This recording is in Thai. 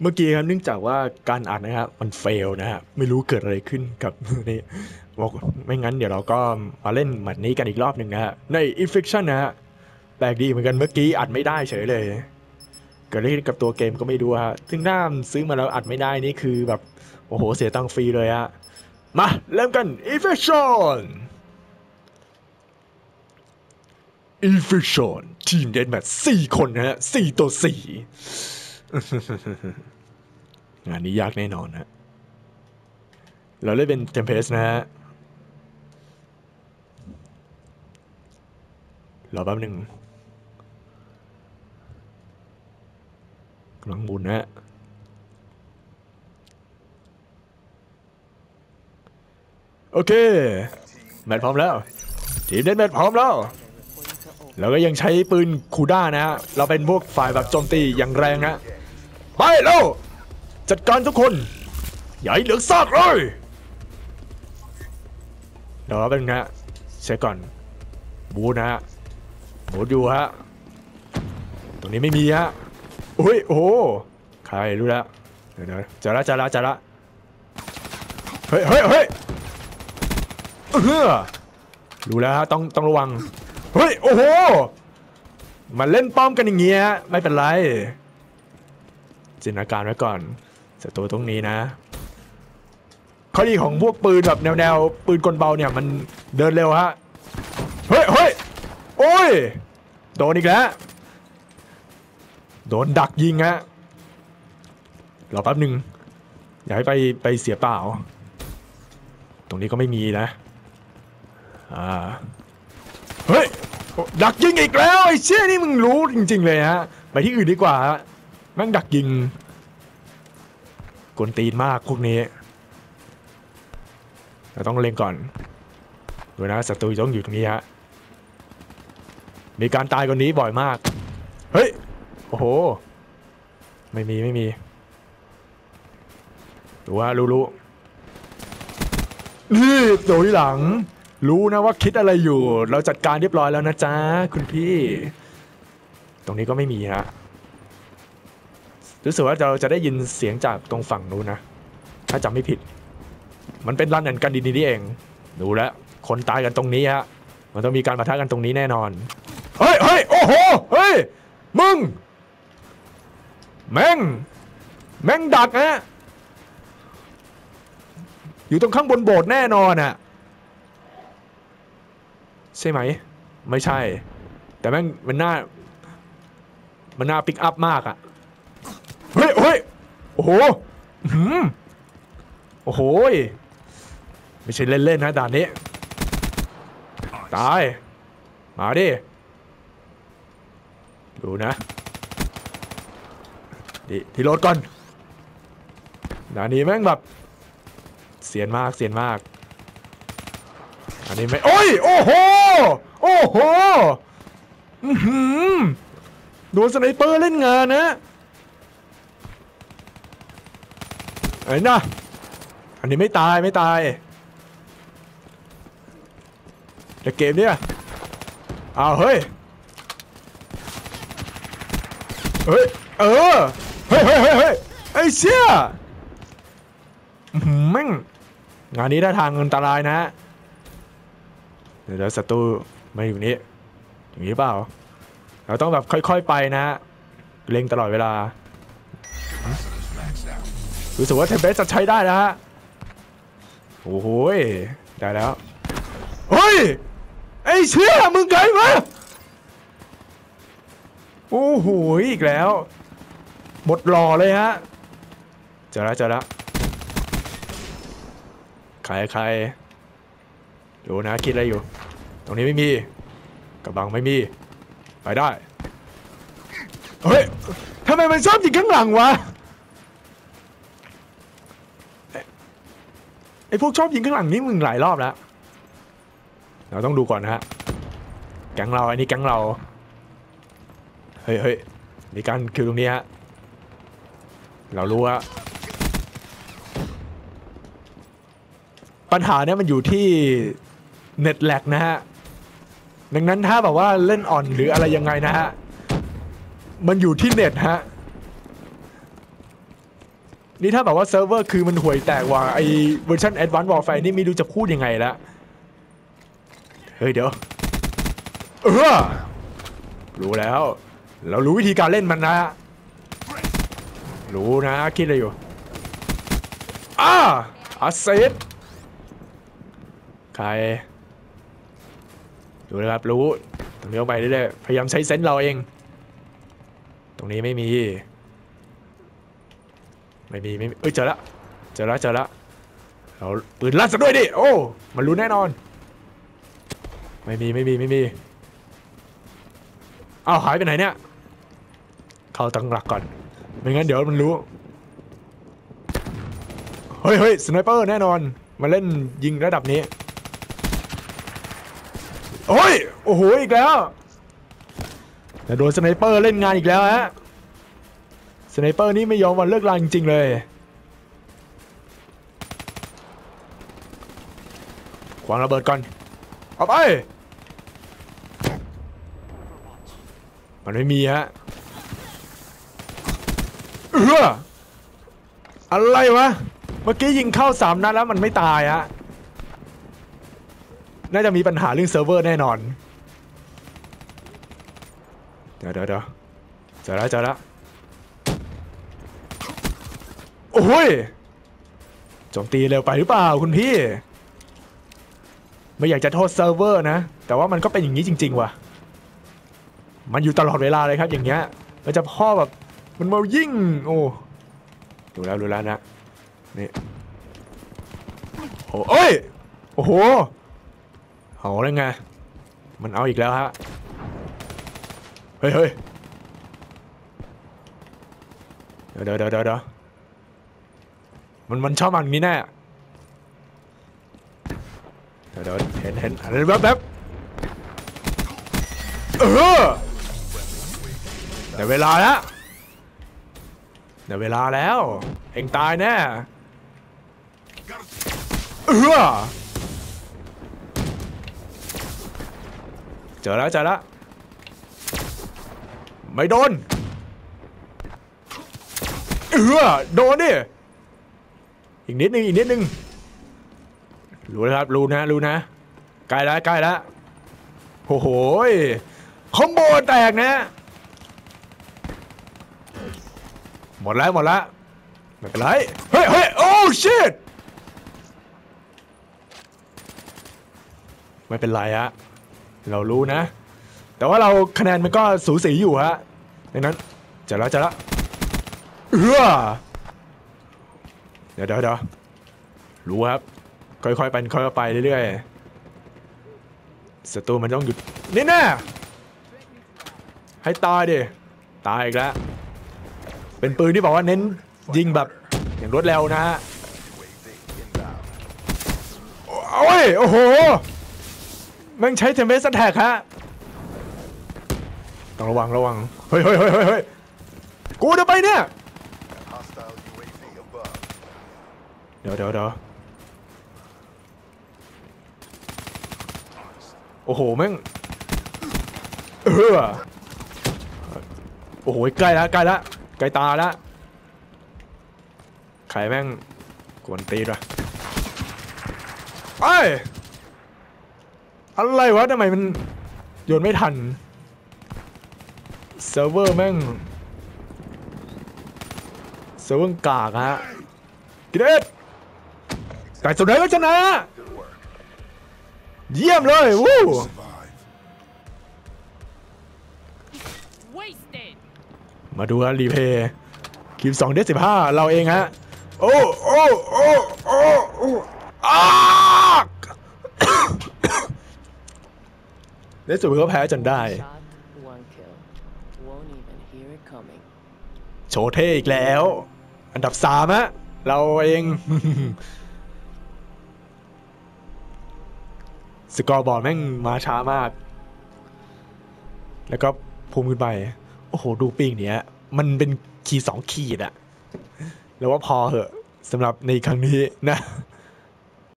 เมื่อกี้ครับเนื่องจากว่าการอัดนะครับมันเฟลนะฮะไม่รู้เกิดอะไรขึ้นกับนี่บอกไม่งั้นเดี๋ยวเราก็มาเล่นแมตช์นี้กันอีกรอบหนึ่งนะฮะใน Infection นะฮะแปลกดีเหมือนกันเมื่อกี้อัดไม่ได้เฉยเลย เกิดอะไรขึ้นกับตัวเกมก็ไม่รู้ฮะถึงน้าซื้อมาแล้วอัดไม่ได้นี่คือแบบโอ้โหเสียตังค์ฟรีเลยฮะมาเริ่มกัน Infection Infection ทีมเดนแมทสี่คนนะฮะสี่ต่อสี่ งานนี้ยากแน่นอนนะเราเล่นเป็นเทมเพสนะฮะรอแป๊บหนึ่งกำลังบุญนะฮะโอเค แมทพร้อมแล้ว ทีมเล่นแมทพร้อมแล้วเราก็ยังใช้ปืนคูด้านะฮะ เราเป็นพวกฝ่ายแบบโจมตีอย่างแรงนะ ไปแล้ว จัดการทุกคนอย่าให้เหลือซากเลยเดี๋ยวเราเป็นนะฮะเช็คก่อนบูนะฮะบูอยู่ฮะตรงนี้ไม่มีฮะอุ้ยโอ้ใครรู้แล้วเดี๋ยวจอละจอละเจอละเฮ้ยเฮ้ยเฮ้ยเฮ้อรู้แล้วฮะต้องต้องระวังเฮ้ยโอ้โหมาเล่นป้อมกันอย่างเงี้ยไม่เป็นไร จินตนาการไว้ก่อนศัตรูตรงนี้นะข้อดีของพวกปืนแบบแนวแนวๆปืนกลเบาเนี่ยมันเดินเร็วฮะเฮ้ยเฮ้ยโอ้ยโดนอีกแล้วโดนดักยิงฮะรอแป๊บหนึ่งอย่าให้ไปไปเสียเปล่า ตรงนี้ก็ไม่มีนะอ่าเฮ้ยดักยิงอีกแล้วไอ้เชี่ยนี่มึงรู้จริง ๆเลยฮะไปที่อื่นดีกว่าฮะ แม่งดักยิงกวนตีนมากพวกนี้ เราต้องเล็งก่อนดูนะศัตรูต้องอยู่ตรงนี้ฮะ มีการตายคนนี้บ่อยมาก เฮ้ย โอ้โห ไม่มีไม่มีดูว่ารู้รู้นี่โดยหลัง รู้นะว่าคิดอะไรอยู่ เราจัดการเรียบร้อยแล้วนะจ๊ะ คุณพี่ ตรงนี้ก็ไม่มีฮะ รู้สึกว่าเราจะได้ยินเสียงจากตรงฝั่งนู้นนะ ถ้าจำไม่ผิด มันเป็นรันแอนกันดีนี่เอง ดูแล้วคนตายกันตรงนี้ฮะ มันต้องมีการปะทะกันตรงนี้แน่นอน เฮ้ยเฮ้ยโอ้โห เฮ้ย มึง แม่ง แม่งดักฮะ อยู่ตรงข้างบนโบสถ์แน่นอนอะใช่ไหม ไม่ใช่ แต่แม่งมันน่ามันน่าปิกอัพมากอะ เฮ้ยเฮ้ยโอ้โหอื้อหืมโอ้โหไม่ใช่เล่นๆนะด่านนี้ ตาย มาดิ ดูนะดิที่รถก่อนด่านนี้แม่งแบบ เสียนมากเสียนมาก อันนี้ไม่ โอ้ย โอ้โห โอ้โห อือหือโดนสไนเปอร์เล่นงานนะ เห็นนะอันนี้ไม่ตายไม่ตายแต่เกมเนี้ยอ้าวเฮ้ย เฮ้ย เออเฮ้ยเฮ้ยเฮ้ยเฮ้ยไอ้เชี่ยแม่งงานนี้ได้ทางอันตรายนะเดี๋ยวเดี๋ยวศัตรูมาอยู่นี้อย่างนี้เปล่า เราต้องแบบค่อยๆไปนะ เล็งตลอดเวลา รู้สึกว่าเทมเพสจะใช้ได้นะฮะ โอ้โหยได้แล้ว เฮ้ย ไอ้เชี่ยมึงไงวะโอ้โหอีกแล้ว หมดหล่อเลยฮะ เจอแล้วเจอแล้วใครใครดูนะคิดอะไรอยู่ ตรงนี้ไม่มีกระบังไม่มี ไปได้ เฮ้ยทำไมมันชอบยิงข้างหลังวะ อ้พวกชอบยิงข้างหลังนี่มึงหลายรอบแล้ว เราต้องดูก่อนนะฮะ แก๊งเราอันนี้แก๊งเรา เฮ้ยเฮ้ยมีการคิวตรงนี้ฮะ เรารู้ว่าปัญหาเนี่ยมันอยู่ที่เน็ต lag นะฮะ ดังนั้นถ้าแบบว่าเล่นอ่อนหรืออะไรยังไงนะฮะ มันอยู่ที่เน็ตฮะ นี่ถ้าแบบว่าเซิร์ฟเวอร์คือมันห่วยแตกกว่าไอเวอร์ชัน Advanced Warfare นี่ไม่รู้จะพูดยังไงละเฮ้ยเดี๋ยวเออรู้แล้ว เรารู้วิธีการเล่นมันนะ รู้นะ คิดอะไรอยู่อ่าอาเซตใครดูนะครับรู้ตรงนี้เอาไปเรื่อยๆพยายามใช้เซนส์เราเอง ตรงนี้ไม่มี ไม่มีไม่มีเอ้ยเจอละเจอละเจอละเราปืนลั่นซะด้วยดิโอ้มันรู้แน่นอน ไม่มีไม่มีไม่มีเอาหายไปไหนเนี่ยเข้าตั้งหลักก่อนไม่งั้นเดี๋ยวมันรู้เฮ้ยเฮ้ย sniper แน่นอนมาเล่นยิงระดับนี้โอ้ยโอ้โหอีกแล้วแต่โดน sniper เล่นงานอีกแล้วฮะ sniper นี่ไม่ยอมวันเลิกลาจริงๆเลยขว้างระเบิดก่อนเอาไปมันไม่มีฮะเอออะไรวะ เมื่อกี้ยิงเข้าสามนัดแล้วมันไม่ตายฮะ น่าจะมีปัญหาเรื่องเซิร์ฟเวอร์แน่นอน เดี๋ยวเดี๋ยวเดี๋ยวเจอแล้วเจอแล้ว โอ้ยโจมตีเร็วไปหรือเปล่าคุณพี่ ไม่อยากจะโทษเซิร์ฟเวอร์นะ แต่ว่ามันก็เป็นอย่างนี้จริง ๆ ว่ะ มันอยู่ตลอดเวลาเลยครับ อย่างเงี้ยมันจะพ่อแบบมันมายิ่ง โอ้ดูแล้วดูแล้วนะนี่โอ้เอ้ยโอ้โหเอาแล้วไงมันเอาอีกแล้วฮะเฮ้ยเฮ้ยเดี๋ยวเดี๋ยวเดี๋ยวเดี๋ยว มันมันชอบมันนี้แน่เดี๋ยวเดี๋ยวเห็นเห็นอะไรแวบแวบเออเดี๋ยวเวลาแล้วเดี๋ยวเวลาแล้ว เองตายแน่เออเจอแล้วเจอแล้วไม่โดนเออโดนดิ อีกนิดนึงอีกนิดนึงรู้แล้วครับรู้นะรู้นะใกล้แล้วใกล้แล้วโอ้โหคอมโบแตกนะหมดแล้วหมดแล้วไม่เป็นไรเฮ้ยเฮ้ยโอ้ชิตไม่เป็นไรฮะเรารู้นะ แต่ว่าเราคะแนนมันก็สูสีอยู่ฮะดังนั้นเจะแล้วเจะแล้วเออ เดี๋ยวเดี๋ยวเดี๋ยวรู้ครับ ค่อยๆไปค่อยๆไปเรื่อยๆศัตรูมันต้องหยุดนี่แน่ให้ตายดิตายอีกแล้วเป็นปืนที่บอกว่าเน้นยิงแบบอย่างรวดเร็วนะฮะโอ้ยโอ้โหแม่งใช้เทมเพสแท็กฮะต้องระวังระวังเฮ้ยเฮ้ยเฮ้ยเฮ้ยกูจะไปเนี่ย เดี๋ยวเดี๋ยวเดี๋ยวโอ้โหแม่งเออโอ้โหใกล้แล้วใกล้แล้วใกล้ตาแล้วใครแม่งกวนตีนวะไอ้ยอะไรวะทำไมมันโยนไม่ทันเซิร์ฟเวอร์แม่งเซิร์ฟเวอร์กากฮะกิเด สแต่สุดท้ายก็ชนะ Good work. เยี่ยมเลยวู้ Survive. Wasted. มาดูฮะรีเพย์คลิป2เดสิบห้าเราเองฮะ โอ้โอ้โอ้โอ้โอ้อ้ากในสุดก็แพ้จนได้ Shot, one kill. Won't even hear it coming. โชว์เท่อีกแล้ว อันดับสามฮะ เราเอง สกอร์บอร์ดแม่งมาช้ามาก แล้วก็พูมขึ้นไป โอ้โห ดูปีกเนี้ย มันเป็นขีดสองขีดอะแล้วว่าพอเหอะสำหรับในครั้งนี้นะ